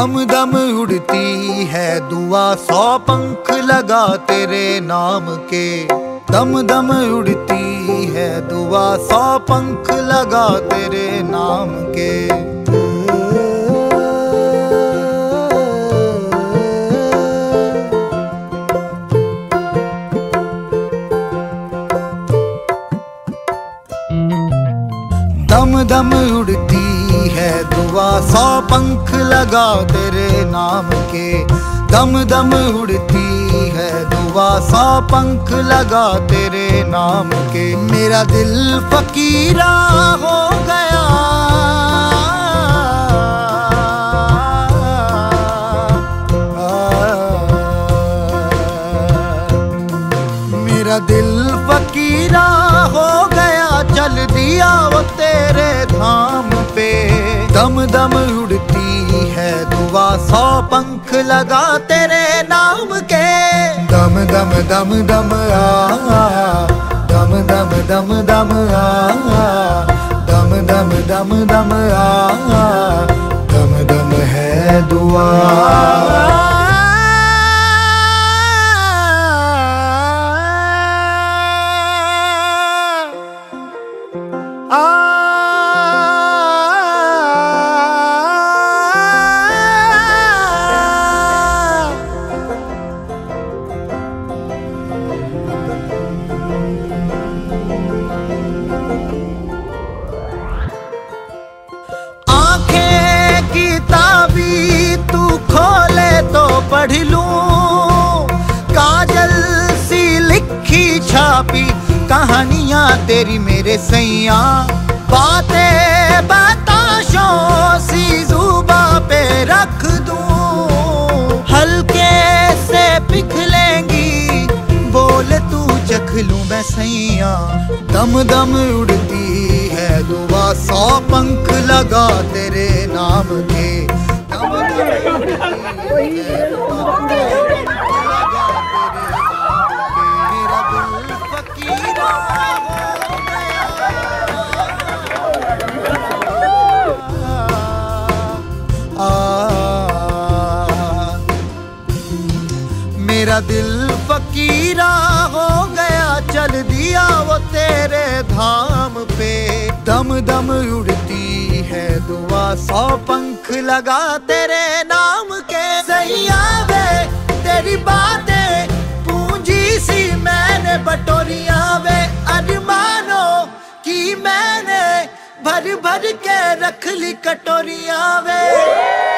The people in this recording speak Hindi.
दम दम उड़ती है दुआ, सौ पंख लगा तेरे नाम के। दम दम उड़ती है दुआ, सौ पंख लगा तेरे नाम के। दम दम उड़ती है दुआ, सौ पंख लगा तेरे नाम के। दम दम उड़ती है दुआ, सौ पंख लगा तेरे नाम के। मेरा दिल फकीरा हो गया। मेरा दिल फकीरा हो गया। चल दिया वो तेरे धाम दम दम उड़ती है दुआ सौ पंख लगा तेरे नाम के। दम दम दम दम आ दम दम दम दम आ दम दम दम दम आ दम दम है दुआ। आँखें पढ़ लूँ। काजल सी लिखी छापी, कहानियाँ तेरी मेरे सैया। बातें बताशों सी जुबा पे रख दूँ। हल्के से पिघलेंगी, बोल तू चख लूँ मैं सैया। दम दम उड़ती है दुआ, सौ पंख लगा तेरे नाम के। मेरा दिल फकीरा हो गया। चल दिया वो तेरे धाम पे दम दम उड़ती है दुआ, सौ पंख लगा तेरे नाम के आवे तेरी बातें पूंजी सी मैंने बटोरिया वे। अरमानो की मैंने भर भर के रख ली कटोरिया वे।